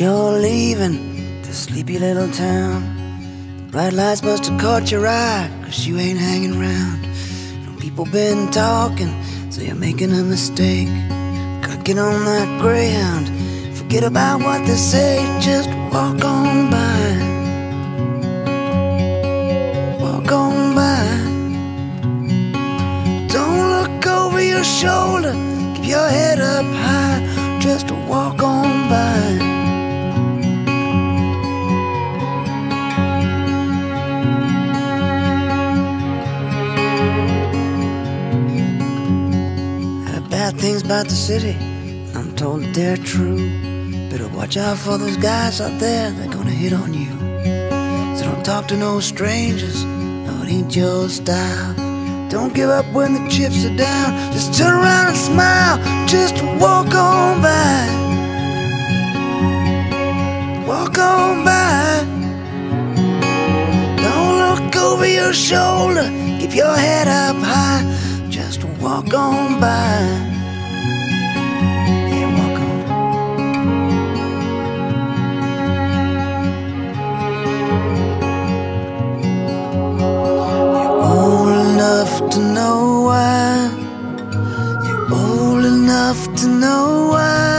you're leaving the sleepy little town. The bright lights must have caught your eye, cause you ain't hanging around. No people been talking, so you're making a mistake. Gotta get on that greyhound, forget about what they say, just walk on by. Walk on by. Don't look over your shoulder, keep your head up high, bad things about the city. I'm told that they're true. Better watch out for those guys out there, they're gonna hit on you. So don't talk to no strangers, no, it ain't your style. Don't give up when the chips are down, just turn around and smile, just walk on by. Walk on by. Don't look over your shoulder, keep your head up high, just walk on by. To know why.